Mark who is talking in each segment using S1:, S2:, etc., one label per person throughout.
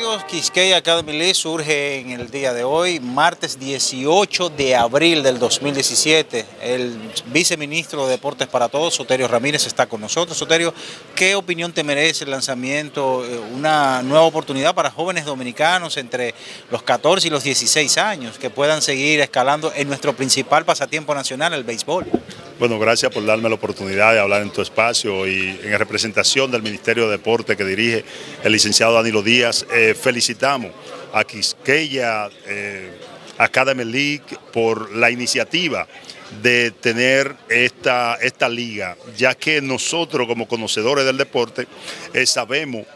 S1: todos, Quisqueya Academy League surge en el día de hoy, martes 18 de abril del 2017. El viceministro de Deportes para Todos, Soterio Ramírez, está con nosotros. Soterio, ¿qué opinión te merece el lanzamiento? Eh, una nueva oportunidad para jóvenes dominicanos entre los 14 y los 16 años que puedan seguir escalando en nuestro principal pasatiempo nacional, el béisbol.
S2: Bueno, gracias por darme la oportunidad de hablar en tu espacio y en representación del Ministerio de Deporte que dirige el licenciado Danilo Díaz. Eh, felicitamos a Quisqueya eh, Academy League por la iniciativa de tener esta, esta liga, ya que nosotros como conocedores del deporte eh, sabemos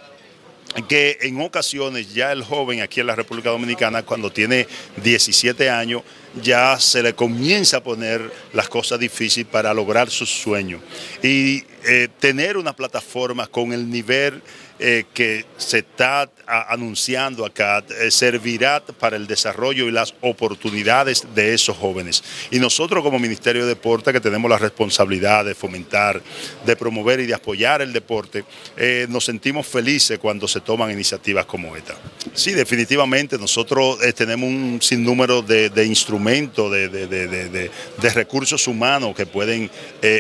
S2: que en ocasiones ya el joven aquí en la República Dominicana, cuando tiene 17 años, ya se le comienza a poner las cosas difíciles para lograr sus sueños. Y eh, tener una plataforma con el nivel eh, que se está anunciando acá eh, servirá para el desarrollo y las oportunidades de esos jóvenes. Y nosotros como Ministerio de Deporte, que tenemos la responsabilidad de fomentar, de promover y de apoyar el deporte, nos sentimos felices cuando se toman iniciativas como esta. Sí, definitivamente nosotros tenemos un sinnúmero de, instrumentos, de, recursos humanos que pueden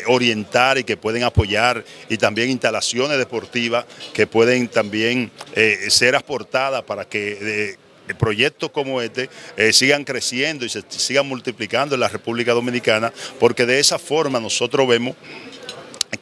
S2: orientar y que pueden apoyar y también instalaciones deportivas que pueden también eh, ser aportadas para que eh, proyectos como este eh, sigan creciendo y se sigan multiplicando en la República Dominicana, porque de esa forma nosotros vemos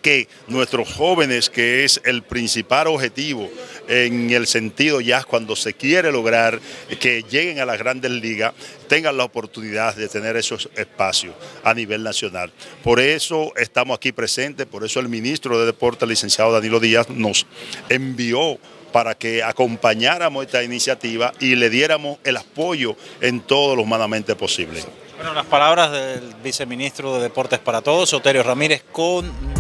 S2: que nuestros jóvenes, que es el principal objetivo en el sentido ya cuando se quiere lograr que lleguen a las grandes ligas, tengan la oportunidad de tener esos espacios a nivel nacional. Por eso estamos aquí presentes, por eso el ministro de Deportes, licenciado Danilo Díaz, nos envió para que acompañáramos esta iniciativa y le diéramos el apoyo en todos los humanamente posibles.
S1: Bueno, las palabras del viceministro de Deportes para Todos, Soterio Ramírez, con